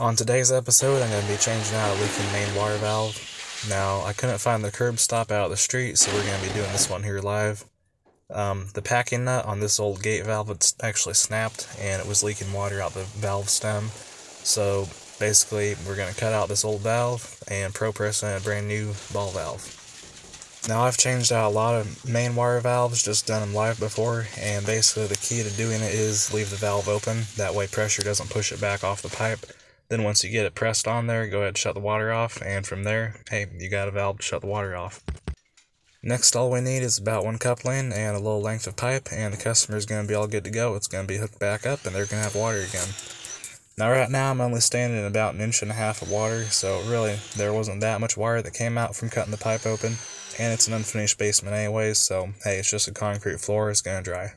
On today's episode, I'm going to be changing out a leaking main water valve. Now, I couldn't find the curb stop out of the street, so we're going to be doing this one here live. Um, the packing nut on this old gate valve it's actually snapped, and it was leaking water out the valve stem. So, basically, we're going to cut out this old valve and pro-press in a brand new ball valve. Now I've changed out a lot of main wire valves, just done them live before, and basically the key to doing it is leave the valve open, that way pressure doesn't push it back off the pipe. Then once you get it pressed on there, go ahead and shut the water off, and from there, hey, you got a valve to shut the water off. Next, all we need is about one coupling and a little length of pipe, and the customer is going to be all good to go. It's going to be hooked back up, and they're going to have water again. Now right now I'm only standing in about an inch and a half of water, so really there wasn't that much wire that came out from cutting the pipe open and it's an unfinished basement anyways, so hey, it's just a concrete floor, it's gonna dry.